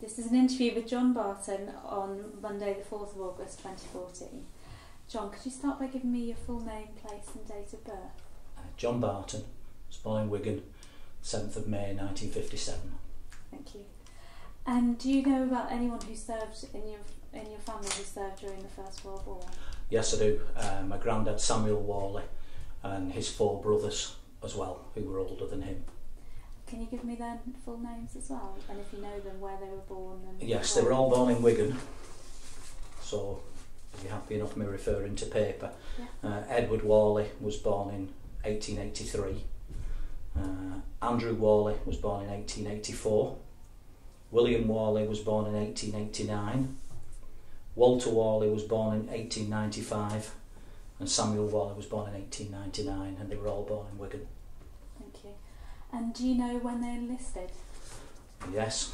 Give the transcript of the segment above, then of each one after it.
This is an interview with John Barton on Monday, the 4th of August 2014. John, could you start by giving me your full name, place, and date of birth? Uh, John Barton, was born in Wigan, 7th of May 1957. Thank you. And do you know about anyone who served in your in your family who served during the First World War? Yes, I do. Uh, my granddad Samuel Worley and his four brothers as well, who were older than him. Can you give me their full names as well? And if you know them, where they were born? And Yes, they were all born in Wigan. So, if you're happy enough me referring to paper. Yeah. Uh, Edward Worley was born in 1883. Uh, Andrew Worley was born in 1884. William Worley was born in 1889. Walter Worley was born in 1895. And Samuel Worley was born in 1899, and they were all born in Wigan. And do you know when they enlisted? Yes.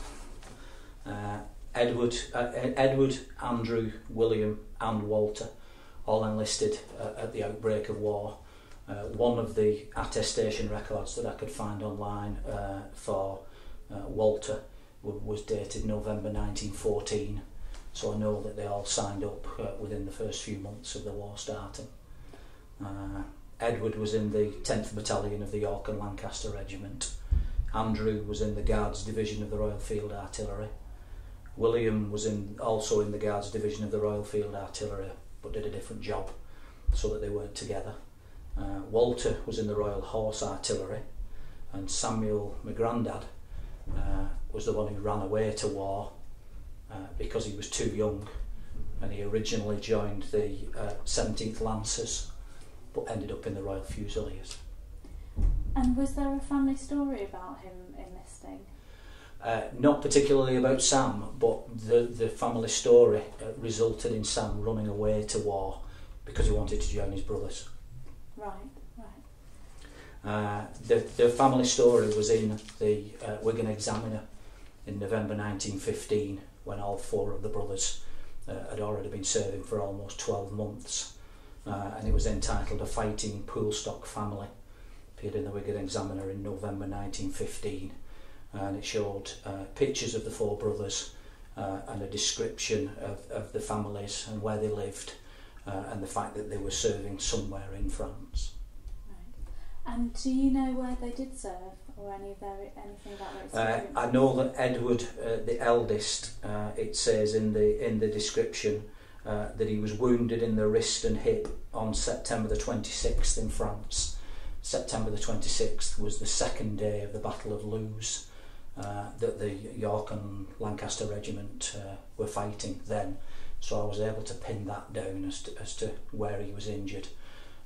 Uh, Edward, uh, Edward, Andrew, William, and Walter all enlisted uh, at the outbreak of war. Uh, one of the attestation records that I could find online uh, for uh, Walter was dated November 1914, so I know that they all signed up within the first few months of the war starting. Uh, Edward was in the 10th Battalion of the York and Lancaster Regiment. Andrew was in the Guards Division of the Royal Field Artillery. William was in also in the Guards Division of the Royal Field Artillery, but did a different job, so that they weren't together. Uh, Walter was in the Royal Horse Artillery, and Samuel, my granddad, uh, was the one who ran away to war uh, because he was too young, and he originally joined the uh, 17th Lancers, but ended up in the Royal Fusiliers. And was there a family story about him enlisting? Uh, not particularly about Sam, but the, the family story uh, resulted in Sam running away to war because he wanted to join his brothers. Right, right. Uh, the, the family story was in the uh, Wigan Examiner in November 1915 when all four of the brothers uh, had already been serving for almost 12 months. Uh, and it was entitled A Fighting Poolstock Family. Appeared in the Wigan Examiner in November 1915. And it showed uh, pictures of the four brothers uh, and a description of, of the families and where they lived uh, and the fact that they were serving somewhere in France. Right. And do you know where they did serve, or any of their anything about their Uh. I know that Edward, uh, the eldest, uh, it says in the in the description uh, that he was wounded in the wrist and hip on September the 26th in France. September the 26th was the second day of the Battle of Loos uh, that the York and Lancaster Regiment uh, were fighting then. So I was able to pin that down as to, as to where he was injured.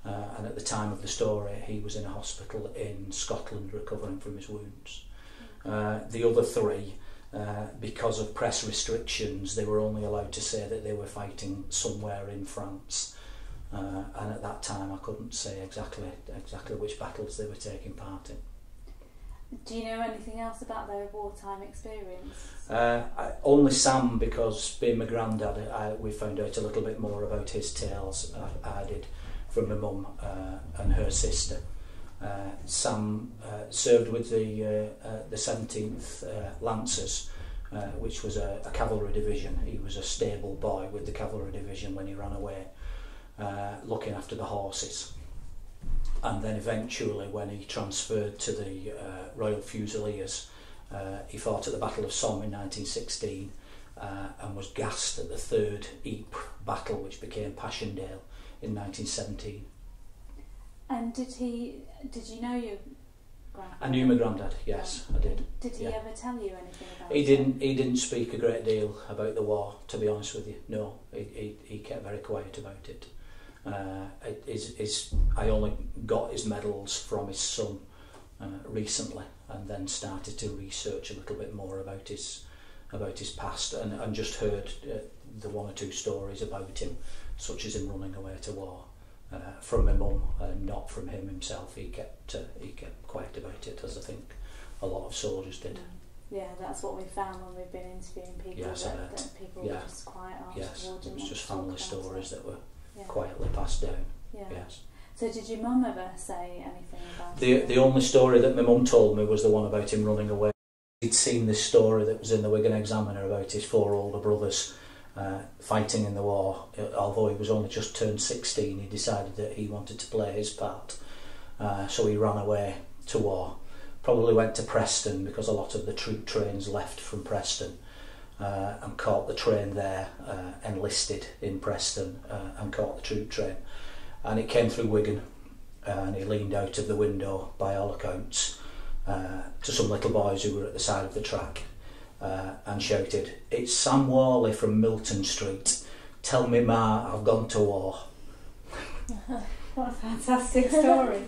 Uh, and at the time of the story, he was in a hospital in Scotland recovering from his wounds. Uh, the other three uh, because of press restrictions, they were only allowed to say that they were fighting somewhere in France. Uh, and at that time, I couldn't say exactly exactly which battles they were taking part in. Do you know anything else about their wartime experience? Uh, I, only Sam, because being my granddad, I, we found out a little bit more about his tales. I, I did from my mum uh, and her sister. Uh, Sam uh, served with the uh, uh, the 17th uh, Lancers, uh, which was a, a cavalry division. He was a stable boy with the cavalry division when he ran away, uh, looking after the horses. And then eventually, when he transferred to the uh, Royal Fusiliers, uh, he fought at the Battle of Somme in 1916 uh, and was gassed at the Third Ypres battle, which became Passchendaele in 1917. And did he? Did you know your grandfather? I knew my granddad. Yes, I did. Did he yeah. ever tell you anything about? He didn't. He didn't speak a great deal about the war. To be honest with you, no. He he, he kept very quiet about it. Uh, it is is I only got his medals from his son uh, recently, and then started to research a little bit more about his about his past, and, and just heard uh, the one or two stories about him, such as him running away to war. Uh, from my mum and not from him himself. He kept uh, he kept quiet about it, as I think a lot of soldiers did. Yeah, that's what we found when we've been interviewing people. Yes, that, that people Yeah. were just quiet Yes, afterwards. it was just family stories that were Yeah. quietly passed down. Yeah. Yes. So did your mum ever say anything about The it? the only story that my mum told me was the one about him running away he'd seen this story that was in the Wigan Examiner about his four older brothers uh, fighting in the war, uh, although he was only just turned 16, he decided that he wanted to play his part. Uh, so he ran away to war. Probably went to Preston because a lot of the troop trains left from Preston uh, and caught the train there, uh, enlisted in Preston uh, and caught the troop train. And it came through Wigan and he leaned out of the window, by all accounts, uh, to some little boys who were at the side of the track uh, and shouted, It's Sam Worley from Milton Street. Tell me, Ma, I've gone to war. what a fantastic story.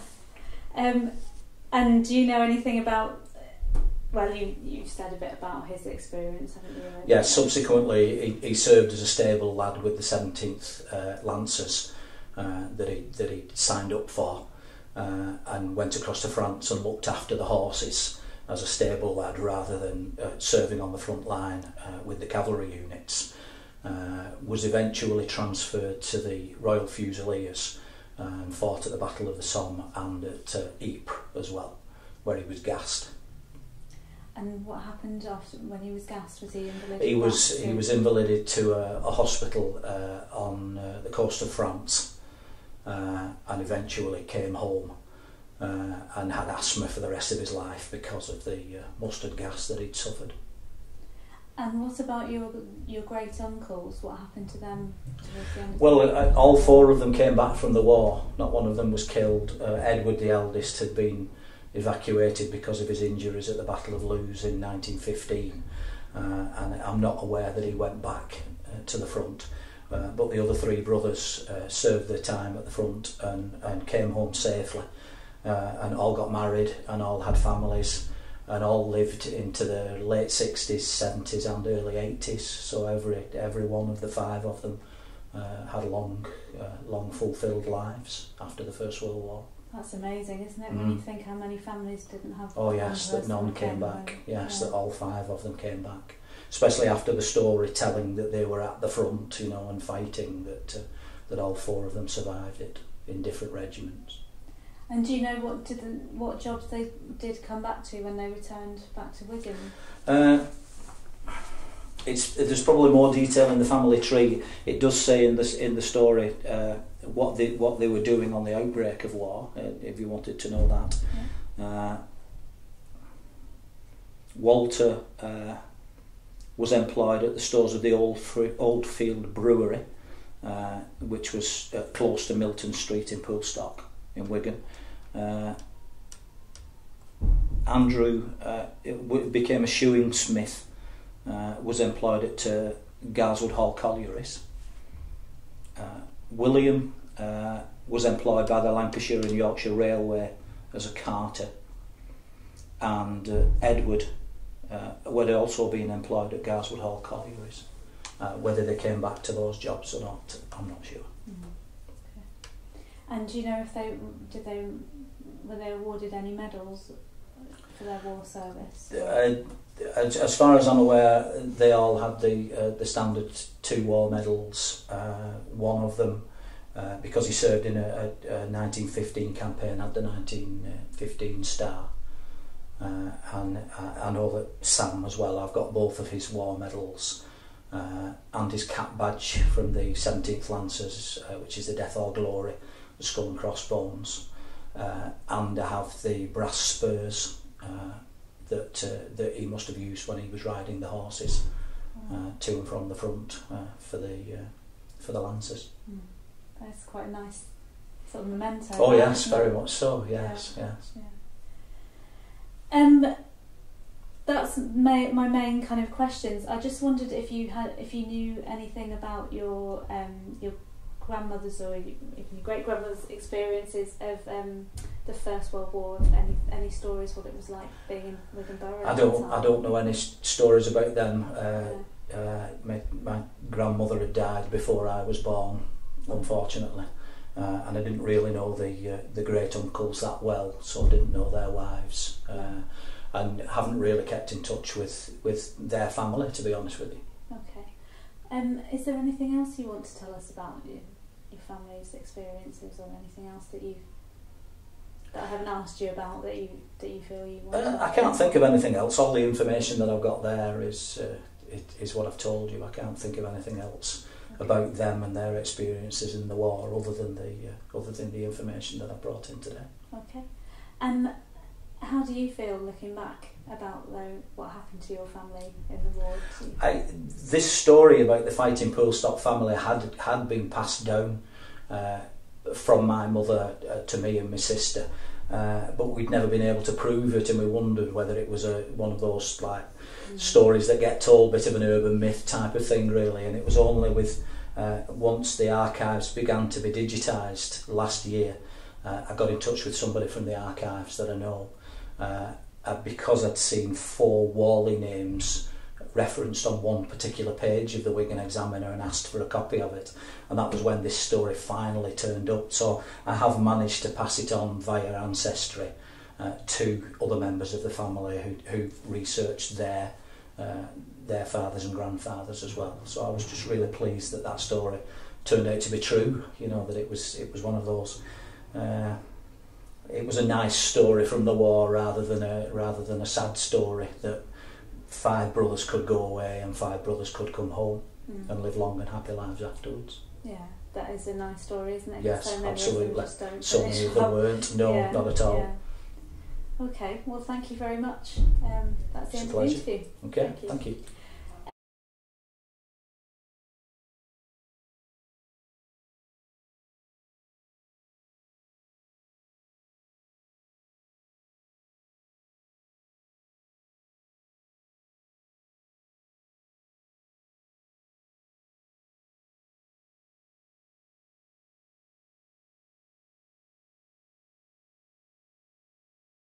um, and do you know anything about well, you you said a bit about his experience, haven't you? Yes, yeah, subsequently he, he served as a stable lad with the 17th uh, Lancers uh, that he that he signed up for, uh, and went across to France and looked after the horses as a stable lad rather than uh, serving on the front line uh, with the cavalry units, uh, was eventually transferred to the Royal Fusiliers and fought at the Battle of the Somme and at uh, Ypres as well, where he was gassed. And what happened after when he was gassed? Was he invalided? He was he was invalided to a, a hospital uh, on uh, the coast of France, uh, and eventually came home uh, and had asthma for the rest of his life because of the uh, mustard gas that he'd suffered. And what about your your great uncles? What happened to them? well, uh, all four of them came back from the war. Not one of them was killed. Uh, Edward, the eldest, had been evacuated because of his injuries at the Battle of Loos in 1915, uh, and I'm not aware that he went back uh, to the front. Uh, but the other three brothers uh, served their time at the front and, and came home safely, uh, and all got married and all had families and all lived into the late 60s, 70s and early 80s. So every every one of the five of them uh, had long, uh, long fulfilled lives after the First World War. That's amazing, isn't it? Mm. When you mm. think how many families didn't have. Oh yes, that none came back. Yes, yeah. that all five of them came back. Especially after the story telling that they were at the front, you know, and fighting. That uh, that all four of them survived it in different regiments. And do you know what did the, what jobs they did come back to when they returned back to Wigan? Uh, it's there's probably more detail in the family tree. It does say in this in the story uh, what they what they were doing on the outbreak of war. Uh, if you wanted to know that, yeah. uh, Walter uh, was employed at the stores of the Old Oldfield Brewery, uh, which was uh, close to Milton Street in Poolstock in Wigan. Uh, Andrew uh, became a shoeing smith, uh, was employed at uh, Garswood Hall Collieries. Uh, William uh, was employed by the Lancashire and Yorkshire Railway as a carter, and uh, Edward would also been employed at Garswood Hall Collieries. Whether they came back to those jobs or not, I'm not sure. Mm-hmm. And do you know if they did they were they awarded any medals for their war service? Uh, as, far as I'm aware, they all had the uh, the standard two war medals. Uh, one of them, uh, because he served in a, a, a 1915 campaign, had the 1915 star. Uh, and I, I know that Sam as well. I've got both of his war medals. Uh, and his cap badge from the 17th Lancers, which is the Death or Glory, the skull and crossbones, uh, and I have the brass spurs uh, that uh, that he must have used when he was riding the horses uh, to and from the front uh, for the uh, for the lancers. Mm. That's quite a nice sort of memento. Oh yes, very much so. Yes, yeah. yes. Yeah. Um, that's my my main kind of questions. I just wondered if you had if you knew anything about your um your grandmother's or even your great grandmother's experiences of um, the First World War? Any any stories what it was like being in Wigan Borough? I don't I don't know any stories about them. Uh, yeah. uh, my my grandmother had died before I was born, unfortunately. Uh, and I didn't really know the uh, the great uncles that well, so I didn't know their wives, uh, and haven't really kept in touch with, with their family, to be honest with you. Okay. Um, is there anything else you want to tell us about you? your family's experiences or anything else that you that I haven't asked you about that you that you feel you want? Uh, I can't think of anything else. All the information that I've got there is uh, it, is what I've told you. I can't think of anything else okay. about them and their experiences in the war other than the uh, other than the information that I brought in today. Okay. Um, how do you feel looking back about though, what happened to your family in the war? I, this story about the fighting Poolstock family had had been passed down uh, from my mother uh, to me and my sister, uh, but we'd never been able to prove it, and we wondered whether it was a one of those like Mm. stories that get told, bit of an urban myth type of thing, really. And it was only with uh, once the archives began to be digitised last year, uh, I got in touch with somebody from the archives that I know, Uh, uh, because I'd seen four Wally names referenced on one particular page of the Wigan Examiner and asked for a copy of it. And that was when this story finally turned up. So I have managed to pass it on via Ancestry uh, to other members of the family who, who researched their uh, their fathers and grandfathers as well. So I was just really pleased that that story turned out to be true, you know, that it was it was one of those uh, it was a nice story from the war rather than a rather than a sad story that five brothers could go away and five brothers could come home Mm. and live long and happy lives afterwards. Yeah, that is a nice story, isn't it? Yes, so absolutely. So many of them weren't. No, Yeah, not at all. yeah. Okay, well, thank you very much. Um, that's the It's end of the interview. Okay, Thank you. thank you.